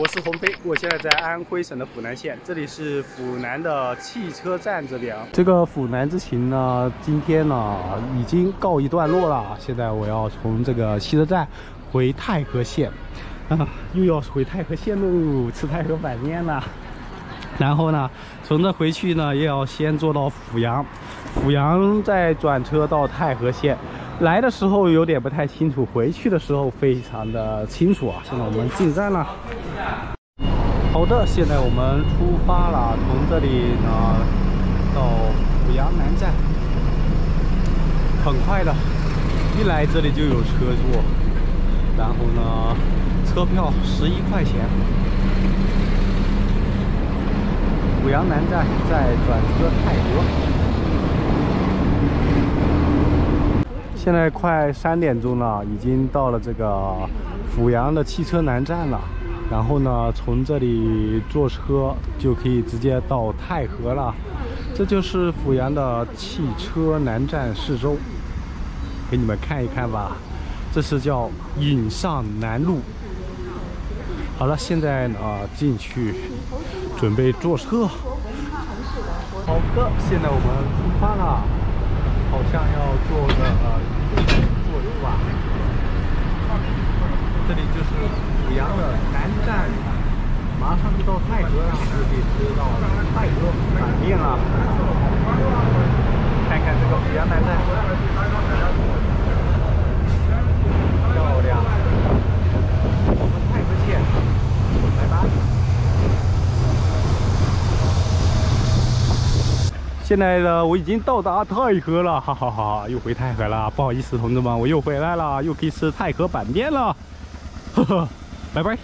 我是鸿飞，我现在在安徽省的阜南县，这里是阜南的汽车站这边。这个阜南之行呢，今天呢已经告一段落了。现在我要从这个汽车站回太和县，啊，又要回太和县喽，吃太和板面了。然后呢，从这回去呢，也要先坐到阜阳，阜阳再转车到太和县。来的时候有点不太清楚，回去的时候非常的清楚啊！现在我们进站了。好的，现在我们出发了，从这里呢到阜阳南站，很快的，一来这里就有车坐，然后呢，车票十一块钱。阜阳南站再转车泰国。现在快三点钟了，已经到了这个阜阳的汽车南站了。然后呢，从这里坐车就可以直接到太和了。这就是阜阳的汽车南站四周，给你们看一看吧。这是叫引上南路。好了，现在啊进去准备坐车。好的，现在我们出发了，好像要坐个呃一小时。左右吧，这里就是阜阳的南站，马上就到泰和了，就可以吃到太和板面了。看看这个阜阳南站，漂亮。我们太和县，拜拜。现在呢，我已经到达太和了，哈哈哈，又回太和了，不好意思，同志们，我又回来了，又可以吃太和板面了，呵呵，拜拜。